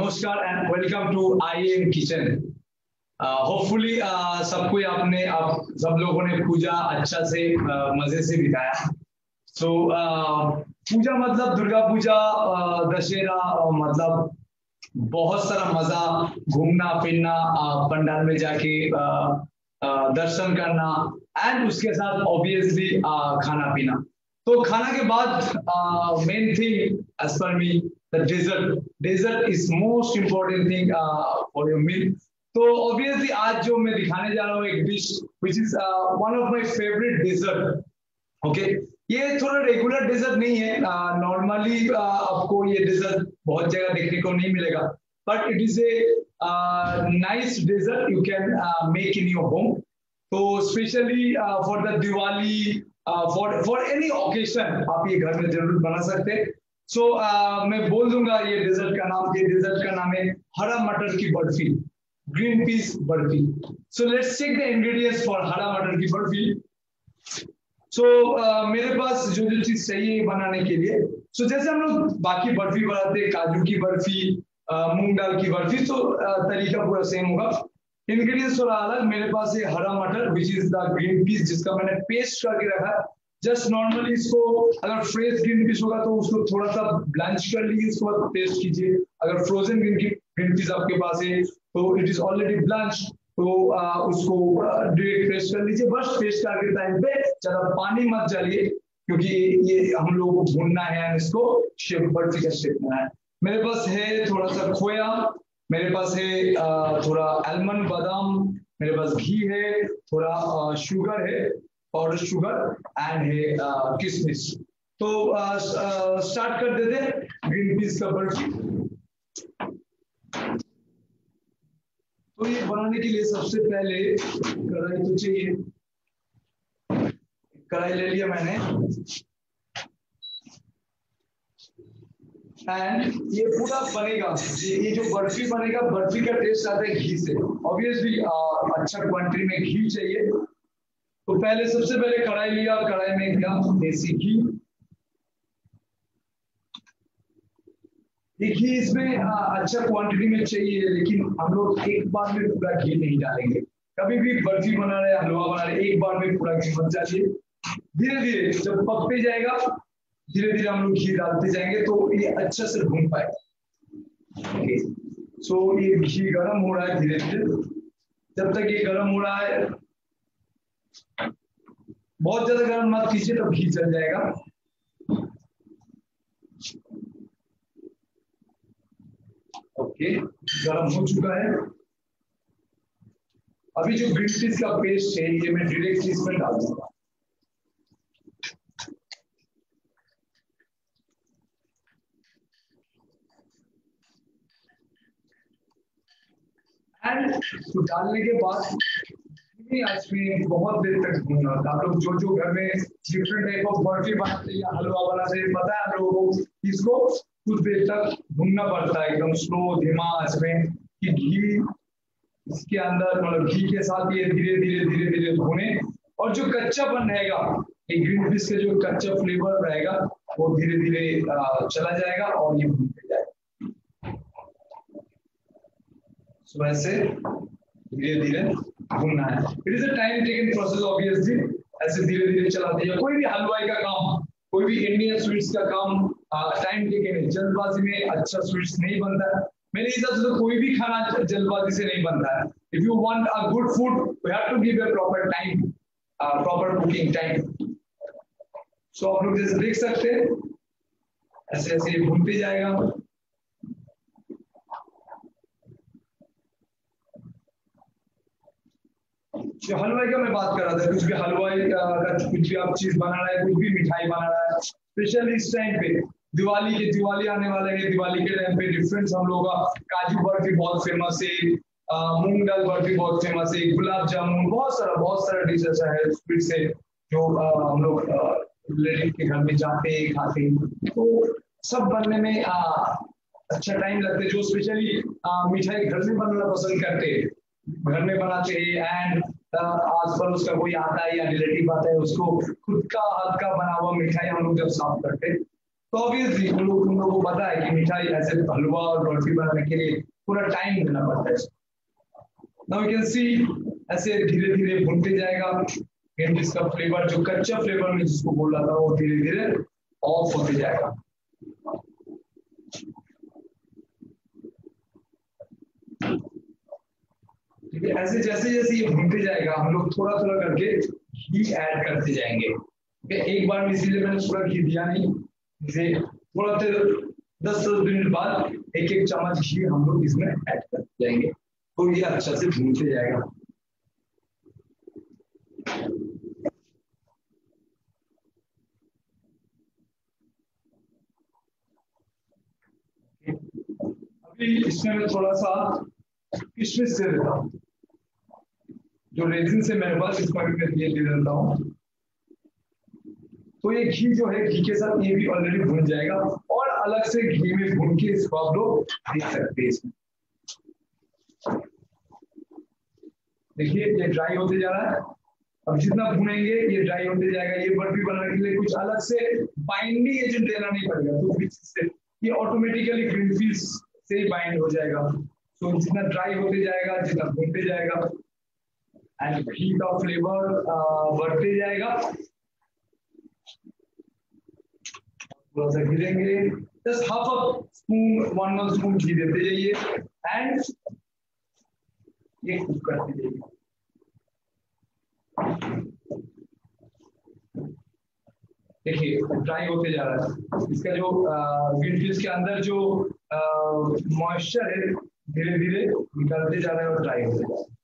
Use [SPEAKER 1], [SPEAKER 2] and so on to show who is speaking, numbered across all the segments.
[SPEAKER 1] नमस्कार and welcome to I am kitchen hopefully सबको आपने आप सब लोगों ने पूजा अच्छा से uh, मज़े से बिताया। सो so, uh, पूजा मतलब दुर्गा पूजा uh, दशहरा uh, मतलब बहुत सारा मज़ा घूमना फिरना uh, पंडाल में जाके दर्शन करना एंड उसके साथ ऑब्वियसली खाना पीना। तो खाना के बाद main thing as per me the dessert dessert is most important thing for your meal तो ऑब्वियसली आज जो मैं दिखाने जा रहा हूँ एक dish which is one of my favourite dessert okay ये थोड़ा रेगुलर डेजर्ट नहीं है. नॉर्मली uh, uh, आपको ये डेजर्ट बहुत जगह देखने को नहीं मिलेगा. But it is a nice dessert you can make in your home तो specially for the Diwali for for any occasion आप ये घर में ज़रूर बना सकते हैं. सो so, uh, मैं बोल दूँगा ये डेजर्ट का नाम ये डेजर्ट का नाम है हरा मटर की barfi green peas barfi. So let's check the ingredients for हरा मटर की बर्फ़ी. सो so, uh, मेरे पास जो जो चीज़ चाहिए बनाने के लिए सो so, जैसे हम लोग बाकी बर्फ़ी बनाते हैं काजू की बर्फ़ी uh, मूंग दाल की बर्फ़ी तो uh, तरीका पूरा सेम होगा. इंग्रेडिएंट्स थोड़ा अलग मेरे पास ये हरा मटर which is the green peas जिसका मैंने पेस्ट करके रखा जस्ट नॉर्मली इसको अगर फ्रेश ग्रीन पीस होगा तो उसको थोड़ा सा ब्लंच कर लीजिए इसके बाद पेस्ट कीजिए। अगर फ्रोजन ग्रीन की ग्रीन पीस आपके पास है तो इट इज़ ऑलरेडी ब्लंच तो आ, उसको डायरेक्ट पेस्ट कर लीजिए। बस पेस्ट करके टाइम पे ज़्यादा पानी मत डालिए क्योंकि ये हम लोगों को भूनना है इसको शेप का शेप में है। मेरे पास है थोड़ा सा खोया मेरे पास है थोड़ा आलमंड बादाम मेरे पास घी है थोड़ा शुगर है पाउडर शुगर एंड है किशमिश तो स्टार्ट कर देते ग्रीन पीस का बर्फ़ी तो ये बनाने के लिए सबसे पहले कढ़ाई तो चाहिए। कढ़ाई ले लिया मैंने। एंड ये पूरा बनेगा। ये जो बर्फ़ी बनेगा, बर्फ़ी का टेस्ट आता है घी से। ऑब्वियसली अच्छा क्वांटिटी में घी चाहिए। तो पहले सबसे पहले कढ़ाई लिया और कढ़ाई में दिया देसी घी। घी इसमें अच्छा क्वांटिटी में चाहिए, लेकिन हम लोग एक बार में पूरा घी नहीं डालेंगे। कभी भी बर्फ़ी बना रहे, हलवा बना रहे, एक बार में पूरा घी मत डालिए धीरे धीरे जब पकते जाएगा धीरे धीरे हम लोग घी डालते जाएँगे तो ये अच्छा से भून पाए सो ये घी गर्म हो रहा है धीरे धीरे जब तक ये गर्म हो रहा है बहुत ज़्यादा गर्म मत कीजिए, तब घी चल जाएगा। ओके, गर्म हो चुका है। अभी जो ग्रीन पीस का पेस्ट है, ये मैं डायरेक्ट इसमें डाल दूँगा। एंड तो डालने के बाद आज में बहुत देर तक भूनना होता आप लोग जो जो घर में डिफरेंट टाइप ऑफ़ बर्फ़ी बनाते या हलवा बनाते पता है आप लोगों को इसको कुछ देर तक भूनना पड़ता है एकदम स्लो धीमा आज में कि घी इसके अंदर मतलब घी के साथ ये धीरे धीरे धीरे धीरे भूने। और जो कच्चा बन रहेगा ग्रीन पीस का जो कच्चा फ्लेवर रहेगा, वो धीरे धीरे चला जाएगा और ये भूनते जाएगा। सो ऐसे धीरे धीरे भूनना है। It is a time taken process obviously ऐसे धीरे धीरे चलाते हैं। कोई भी हलवाई का काम, कोई भी इंडियन स्वीट्स का काम टाइम टेकन है। जल्दबाजी में अच्छा स्वीट्स नहीं बनता है। मेरे हिसाब से तो कोई भी खाना जल्दबाजी से नहीं बनता है। If you want a good food you have to give a proper time proper cooking time so आप लोग जैसे देख सकते हैं ऐसे ऐसे भूनते जाएगा। जो हलवाई का मैं बात कर रहा था कुछ भी हलवाई का कुछ भी आप चीज़ बना रहा है कुछ भी मिठाई बना रहा है स्पेशली इस टाइम पे दिवाली के दिवाली आने वाले हैं दिवाली के टाइम पे डिफरेंस हम लोग का काजू बर्फ़ी बहुत फ़ेमस है मूंग दाल बर्फ़ी बहुत फ़ेमस है गुलाब जामुन बहुत सारा बहुत सारा डिश ऐसा है स्वीट से जो हम लोग रिलेटिव के घर में जाते हैं खाते हैं। तो सब बनने में आ, अच्छा टाइम लगता है जो स्पेशली मिठाई घर में बनाना पसंद करते हैं। घर में बनाते हैं एंड आस पर उसका कोई आता है या रिलेटिव आता है, उसको खुद का हाथ का बना हुआ मिठाई हम लोग जब साफ़ करते तो ऑब्वियसली तुम लोग तुम लोगों को पता है कि मिठाई ऐसे हलवा और बर्फ़ी बनाने के लिए पूरा टाइम देना पड़ता है। नाउ कैन सी ऐसे धीरे धीरे भूनते जाएगा। इसका फ्लेवर जो कच्चा फ्लेवर में जिसको बोल रहा था, वो धीरे धीरे ऑफ़ होते जाएगा ठीक है ऐसे जैसे जैसे ये भूनते जाएगा, हम लोग थोड़ा थोड़ा करके घी ऐड करते जाएँगे। एक बार में इसीलिए मैंने पूरा घी दिया नहीं, इसे थोड़ा देर, दस दस मिनट बाद एक एक चम्मच घी हम लोग इसमें ऐड करते जाएँगे। तो ये अच्छा से भूनते जाएगा। अभी इसमें मैं थोड़ा सा किशमिश से देता हूँ। जो रेजिन से मेरे बस इसका भी मैं दे लेता हूँ। तो ये घी जो है, घी के साथ ये भी ऑलरेडी भून जाएगा और अलग से घी में भून के इसको आप लोग देख सकते हैं इसमें। देखिए, ये ड्राई होते जा रहा है। अब जितना भूनेंगे, ये ड्राई होते जाएगा। ये बर्फ़ी बनाने के लिए कुछ अलग से बाइंडिंग एजेंट देना नहीं पड़ेगा। तो से ये ऑटोमेटिकली ग्रीन फ़ीस से ही बाइंड हो जाएगा। तो जितना ड्राई होते जाएगा, जितना भूनते जाएगा एंड घी का फ्लेवर बढ़ते जाएगा। थोड़ा सा घी just half a spoon one one spoon ghee देते जाइए। एंड ये कुक करते जाइए। देखिए ड्राई होते जा रहा है। इसका जो ग्रीन पीस के अंदर जो मॉइस्चर है धीरे धीरे निकलते जा रहा है और ड्राई होते जा रहा है।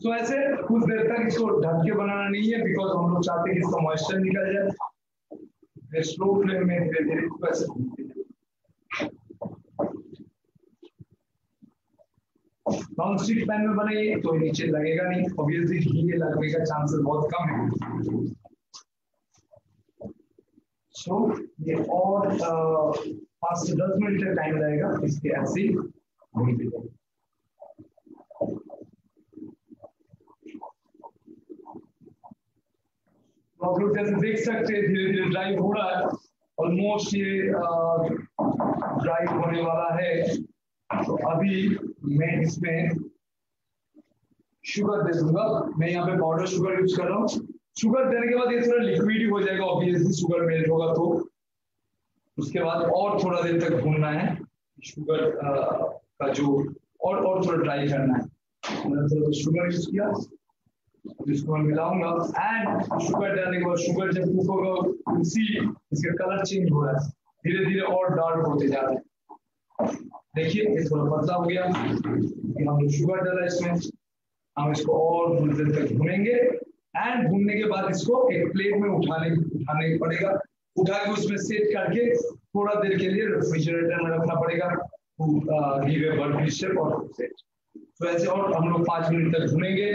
[SPEAKER 1] तो ऐसे कुछ देर तक इसको ढक के बनाना नहीं है बिकॉज़ हम लोग चाहते हैं कि इसका मॉइस्चर निकल जाए। स्लो फ्लेम में धीरे धीरे इसको ऐसे नॉन स्टिक पैन में बनाइए तो नीचे लगेगा नहीं। ऑब्वियसली घी लगने का चांसेस बहुत कम है। सो ये और पाँच से दस मिनट तक टाइम लगेगा इसके ऐसे ही भूनते आप लोग जैसे देख सकते हैं, धीरे धीरे ड्राई हो रहा है। ऑलमोस्ट ये ड्राई होने वाला है। तो अभी मैं इसमें शुगर दे दूँगा। मैं यहाँ पे पाउडर शुगर यूज़ कर रहा हूँ। शुगर देने के बाद ये थोड़ा लिक्विड ही हो जाएगा ऑब्वियसली शुगर मेल्ट होगा तो। उसके बाद और थोड़ा देर तक भूनना है। शुगर का जो और और थोड़ा ड्राई करना है। मैंने थोड़ा शुगर यूज़ किया। इसको मैं मिलाऊँगा एंड शुगर डालने के बाद शुगर जब कुक होगा उसी इसका कलर चेंज हो रहा है धीरे धीरे और डार्क होते जा रहे हैं देखिए ये थोड़ा पतला हो गया हम लोग शुगर डाला इसमें हम इसको और थोड़ी देर तक भूनेंगे एंड भूनने के बाद इसको एक प्लेट में उठाने उठाने पड़ेगा उठा के उसमें सेट करके थोड़ा देर के लिए रेफ्रिजरेटर में रखना पड़ेगा गिव ए बर्ड और सेट तो ऐसे और हम लोग पाँच मिनट तक भूनेंगे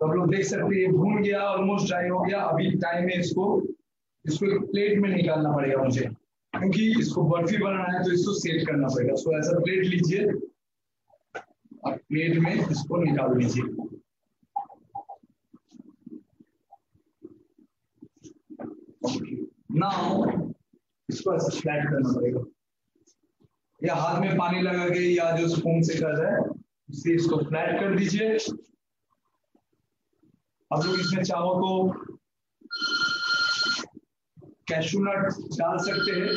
[SPEAKER 1] तो आप लोग देख सकते हैं भून गया ऑलमोस्ट ड्राई हो गया। अभी टाइम है इसको इसको एक प्लेट में निकालना पड़ेगा मुझे, क्योंकि इसको बर्फ़ी बनाना है तो इसको सेट करना पड़ेगा। सो ऐसा प्लेट लीजिए और प्लेट में इसको निकाल लीजिए। नाउ इसको ऐसा फ्लैट करना पड़ेगा। या हाथ में पानी लगा के या जो स्पून से कर रहा है उससे इसको फ्लैट कर दीजिए। आप लोग इसमें चाहो तो कैशू नट डाल सकते हैं,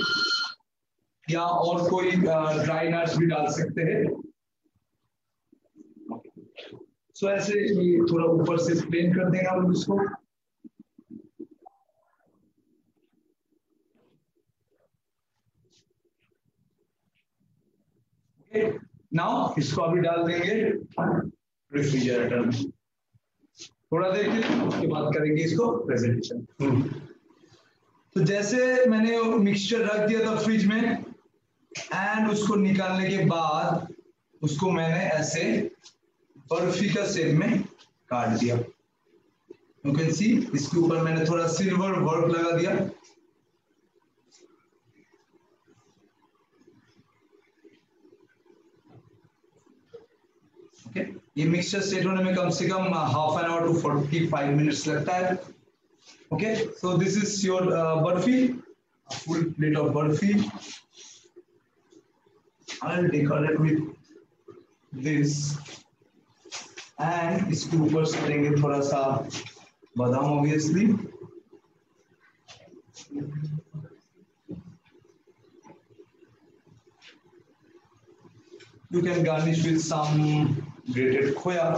[SPEAKER 1] या और कोई ड्राई नट्स भी डाल सकते हैं। सो ऐसे ये थोड़ा ऊपर से प्लेन कर देंगे हम इसको। नाउ इसको अभी डाल देंगे रेफ्रिजरेटर में। थोड़ा देर के उसके बाद करेंगे इसको प्रेजेंटेशन तो जैसे मैंने मिक्सचर रख दिया था फ्रिज में एंड उसको निकालने के बाद उसको मैंने ऐसे बर्फ़ी का शेप में काट दिया। यू कैन सी इसके ऊपर मैंने थोड़ा सिल्वर वर्क लगा दिया। ओके ये मिक्सचर सेट होने में कम से कम half an hour to forty five minutes लगता है। Okay so this is your barfi full plate of barfi I'll decorate with this and इसके ऊपर से देंगे थोड़ा सा बादाम obviously You can garnish with some grated khoya.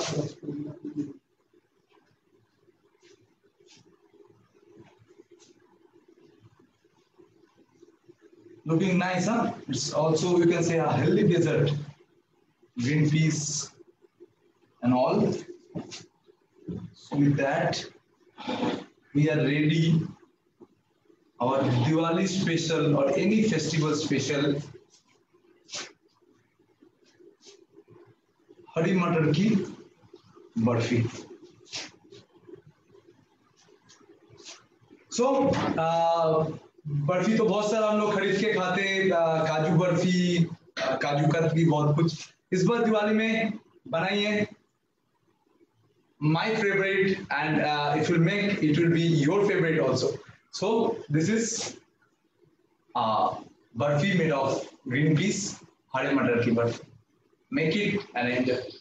[SPEAKER 1] Looking nice, huh? It's also, you can say, a healthy dessert. Green peas and all. So with that, we are ready. Our Diwali special or any festival special हरी मटर की बर्फ़ी। सो so, barfi तो बहुत सारा हम लोग खरीद के खाते हैं। काजू बर्फ़ी काजू कतली बहुत कुछ इस बार दिवाली में बनाइए my favourite and it will make it will be your favourite also so this is barfi made of green peas हरे मटर की barfi. make it an end.